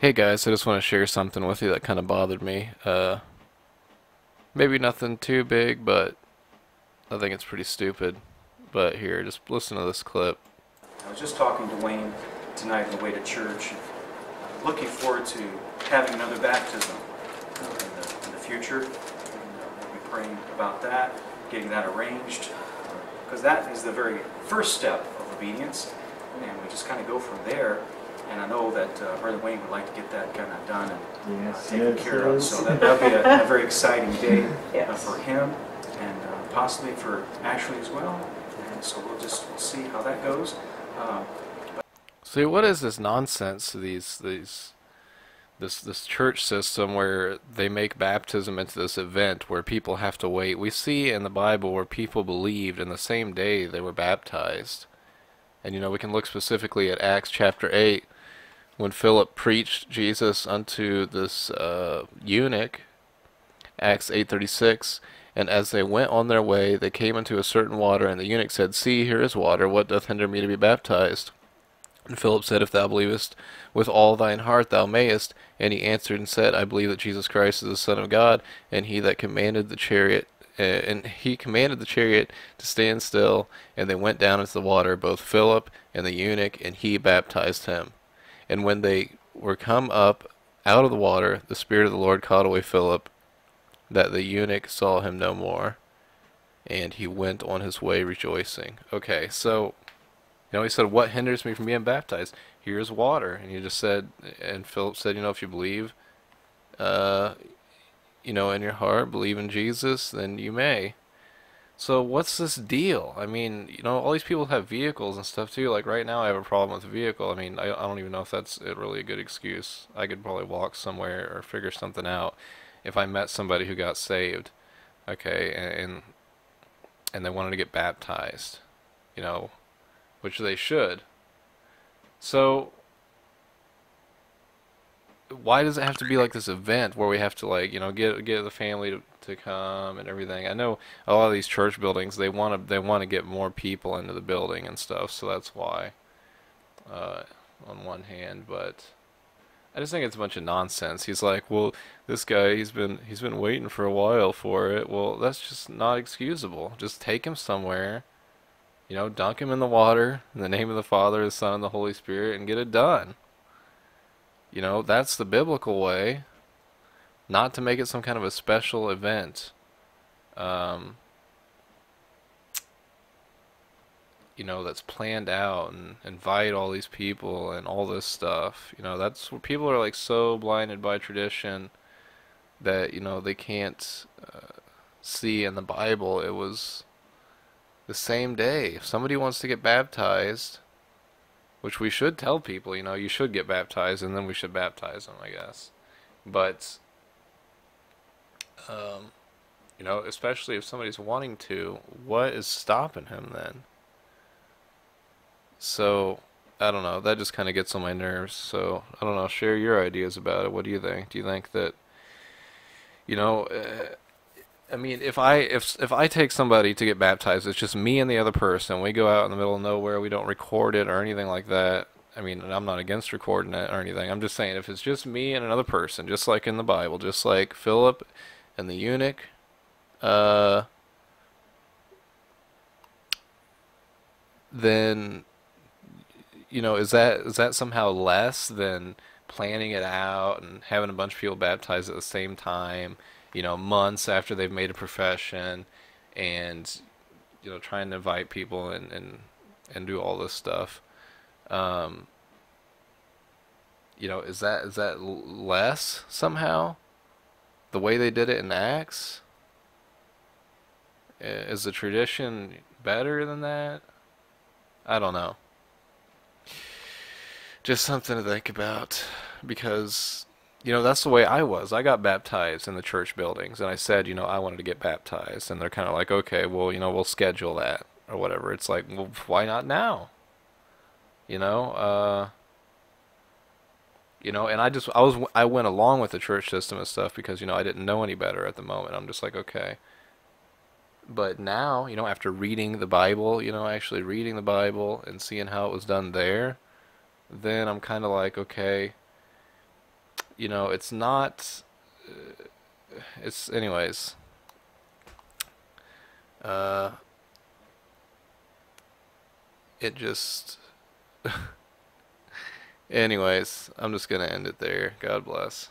Hey guys, I just want to share something with you that kind of bothered me. Uh, maybe nothing too big, but I think it's pretty stupid. But here, just listen to this clip. I was just talking to Wayne tonight on the way to church. Uh, Looking forward to having another baptism uh, in the, in the future. And, uh, We'll praying about that, getting that arranged, because that is the very first step of obedience, and we just kind of go from there. And I know that uh, Brother Wayne would like to get that kind of done and uh, taken yes, care of. So that, that'll be a, a very exciting day uh, for him and uh, possibly for Ashley as well. And so we'll just we'll see how that goes. Um, See, what is this nonsense? These, these, this, this church system where they make baptism into this event where people have to wait. We see in the Bible where people believed in the same day they were baptized, and you know we can look specifically at Acts chapter eight, when Philip preached Jesus unto this uh, eunuch. Acts eight thirty six. And as they went on their way, they came into a certain water, and the eunuch said, See, here is water. What doth hinder me to be baptized? And Philip said, If thou believest with all thine heart, thou mayest. And he answered and said, I believe that Jesus Christ is the Son of God, and he that commanded the chariot, uh, and he commanded the chariot to stand still. And they went down into the water, both Philip and the eunuch, and he baptized him. And when they were come up out of the water, the Spirit of the Lord caught away Philip, that the eunuch saw him no more, and he went on his way rejoicing. Okay, so you know, he said, "What hinders me from being baptized? Here's water." And he just said, and Philip said, "You know, if you believe, uh, you know, in your heart, believe in Jesus, then you may." So what's this deal? I mean, you know, all these people have vehicles and stuff too. Like right now, I have a problem with a vehicle. I mean, I, I don't even know if that's really a good excuse. I could probably walk somewhere or figure something out if I met somebody who got saved, okay, and and they wanted to get baptized, you know, which they should. So why does it have to be like this event where we have to like you know get get the family to, to come and everything? I know a lot of these church buildings they want to they want to get more people into the building and stuff, so that's why. Uh, on one hand, but I just think it's a bunch of nonsense. He's like, well, this guy he's been he's been waiting for a while for it. Well, that's just not excusable. Just take him somewhere. You know, dunk him in the water in the name of the Father, the Son, and the Holy Spirit, and get it done. You know, that's the biblical way. Not to make it some kind of a special event. Um, you know, that's planned out and invite all these people and all this stuff. You know, that's where people are like so blinded by tradition that, you know, they can't uh, see in the Bible it was the same day. If somebody wants to get baptized, which we should tell people, you know, you should get baptized and then we should baptize them, I guess. But, um, you know, especially if somebody's wanting to, what is stopping him then? So, I don't know. That just kind of gets on my nerves. So, I don't know. Share your ideas about it. What do you think? Do you think that, you know, uh, I mean, if I if if I take somebody to get baptized, it's just me and the other person. We go out in the middle of nowhere. We don't record it or anything like that. I mean, I'm not against recording it or anything. I'm just saying if it's just me and another person, just like in the Bible, just like Philip and the eunuch, uh, then you know, is that is that somehow less than planning it out and having a bunch of people baptized at the same time, you know, months after they've made a profession and you know, trying to invite people and and and do all this stuff. Um, you know, is that is that less somehow? The way they did it in Acts? Is the tradition better than that? I don't know just something to think about because you know that's the way I was. I got baptized in the church buildings and I said, you know, I wanted to get baptized and they're kind of like, "Okay, well, you know, we'll schedule that or whatever." It's like, "Well, why not now?" You know, uh you know, and I just I was I went along with the church system and stuff because, you know, I didn't know any better at the moment. I'm just like, "Okay." But now, you know, after reading the Bible, you know, actually reading the Bible and seeing how it was done there, then I'm kind of like, okay, you know, it's not. Uh, it's anyways. Uh, it just. anyways, I'm just gonna end it there. God bless.